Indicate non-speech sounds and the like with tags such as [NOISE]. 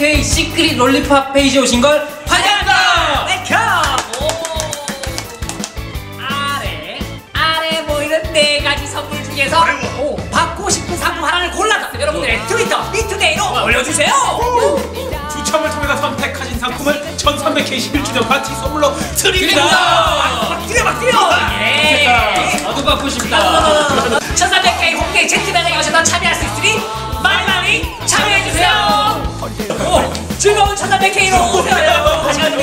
1300K secret lollipop 페이지에 오신 걸 환영합니다! Thank you! 아래 아래 보이는 네 가지 선물 중에서 오, 받고 싶은 상품 하나를 골라서 여러분들의 트위터 미투데이로 올려주세요. 추첨을 통해서 선택하신 상품을 1300K 11주년 파티 선물로 드립니다. 막 뛰어 막 뛰어. 예. 나도 받고 싶다. 1300K 홈 즐거운 첫날 백케이로 오세요. [LAUGHS]